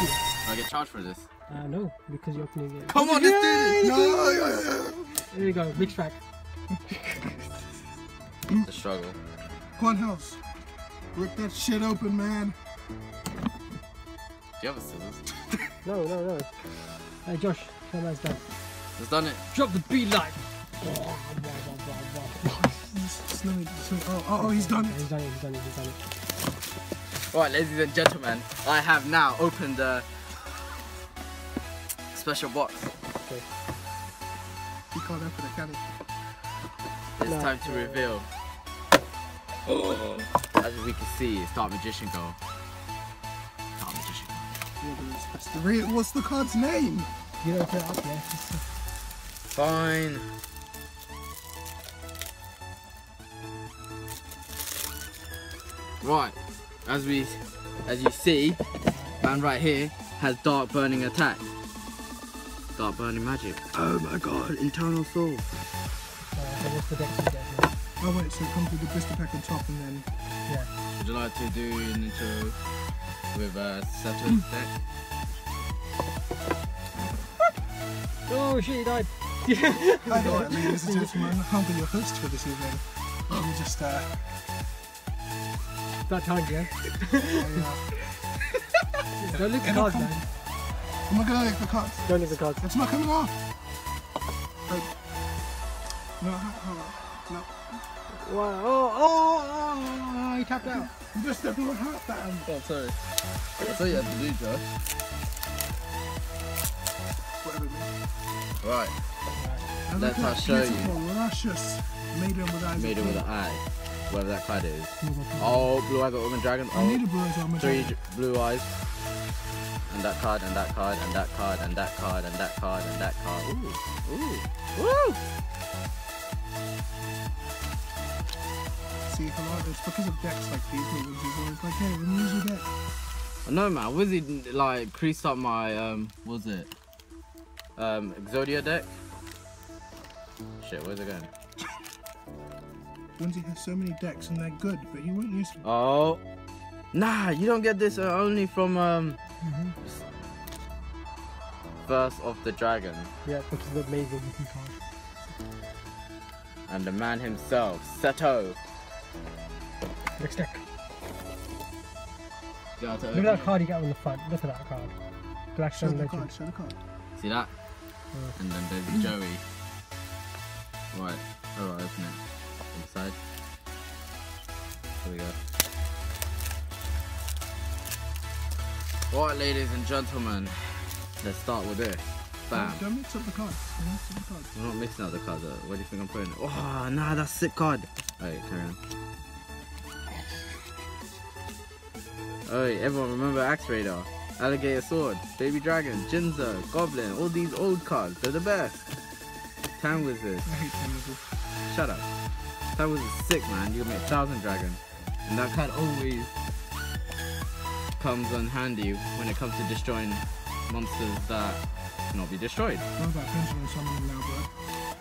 I get charged for this? Uh, no, because you're opening it. Come on, let's do this! No, Here we go, big track. The struggle. Come on, House. Rip that shit open, man. Do you have a scissors? No, no, no. Hey Josh, show man's done. It's done it. Drop the beat line. Just let me, just let me- oh, oh, oh, he's done it. He's done it, he's done it, he's done it. Alright, ladies and gentlemen, I have now opened the special box. Okay. He can't open it, can he? It's No. time to reveal. As we can see, it's Dark Magician Girl. Dark Magician Girl. It's- That's the. What's the card's name? You don't put it up there. Fine. Right, as we, as you see, man right here has dark burning attack. Dark burning magic. Oh my god, Eternal Soul. uh, so what's the deck you get here? Oh wait, so it comes with the blister pack on top, and then Yeah. Would you like to do an intro with uh, Seto's deck? Oh shit, he died. Hi there, ladies and gentlemen. I'll be your host for this evening. Let me just uh, that time, yeah. I, uh, Don't look at the It'll cards, come- man. am I gonna lick the cards? Don't look at the cards. It's not coming off. Wait. No, hold on. No. Wow. Oh, oh, oh, he tapped out. You just stepped on hurt that. um, Oh, sorry. That's all you have to do, Josh. Whatever it means. Right, Now Let's look at that show you. beautiful, luscious maiden with eyes. made of it with blue. an eye. Whatever that card is. Oh. Oh, blue eyes of Omen Dragon. I need Oh, a blue eyes armor. three j- blue eyes. And that card, and that card, and that card, and that card, and that card, and that card. Ooh, ooh, woo! See, a lot. It's because of decks like these. Where it's always like, hey, let me use your deck. No man, Wizzy like creased up my um, what was it? Um, Exodia deck. Shit, where's it going? Windsy has so many decks and they're good, but he won't use them. Oh, nah, you don't get this uh, only from um, Mhm. First of the Dragon Yeah, which is the amazing looking card. and the man himself, Seto. Next deck. Yeah, Look at that card you get on the front. Look at that card. Show Blackstone the card, show the card. See that? Mm. And then there's Joey. Right, alright, open it. Inside. Here we go. Alright, ladies and gentlemen, let's start with this. Bam. Don't, mix up the cards. Don't mix up the cards. I'm not mixing up the cards. Though. Where do you think I'm putting it? Oh, nah, that's sick card. Alright, carry on. Alright, everyone remember Axe Raider, Alligator Sword, Baby Dragon, Jinzo, Goblin, all these old cards, they're the best. Time Wizard, I hate them wizards. shut up. Time Wizard's sick, man. You can a Thousand Dragon. And that card always comes on handy when it comes to destroying monsters that cannot be destroyed. What about pendulum summoning now, bro?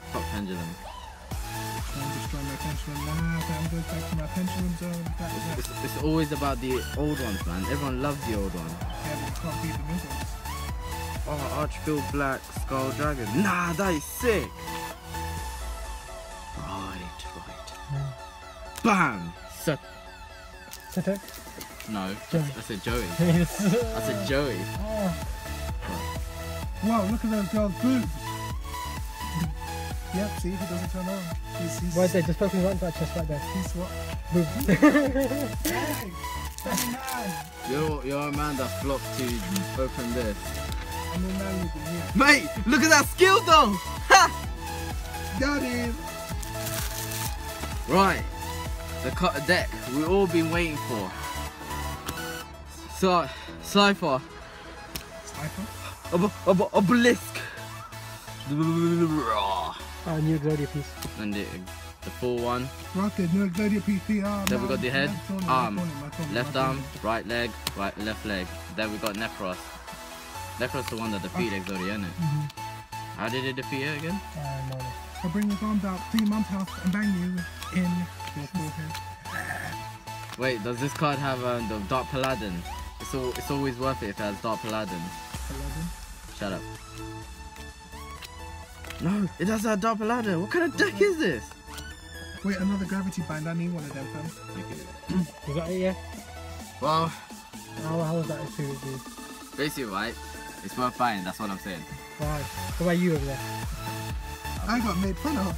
Fuck Pendulum. And destroy my pendulum. Nah, I'm going back to my pendulum zone. Back to that. It's, it's always about the old ones, man. Everyone loves the old one. Yeah, but can't beat the new ones. Oh, Archfiend Black Skull Dragon. Nah, that is sick. Right, right. Bam. Set. Seto. No, Joey. I said Joey. Yes. I said Joey. Oh, Wow, look at those girls' boobs. yep, see, he doesn't turn on. He's, he's, right there, just poking right into that chest right there. he's what? Boom. Hey, that's mad. You're, you're a man that flopped to open this. I'm more manly than you. Mate, look at that skill though! Ha! Got him. Right, the cut deck we all been waiting for. So, Cypher, Sniper. ob- ob- obelisk. Oh, new Gloria piece. And the, the full one. Rocket, no Gloria PC. Ah, Then we got the head, left arm, left corner, left corner, Left left arm, right leg, right left leg. Then we got Necross. Necross the one that defeat Exodia, isn't it? Mhm. How did it defeat it again? Uh, no. I'll bring your arms out, three month health, and bang you in. Wait, does this card have um, the Dark Paladin? It's, all, it's always worth it if it has Dark Paladin. Aladdin. Shut up. No, it doesn't have Dark Paladin. What kind of deck is this? Wait, another gravity bind. I need one of them, fam. Is that it, yeah? Well, How, how was that experience, dude? basically, right? It's worth buying. That's what I'm saying. Right. What about you over there? I got made fun of.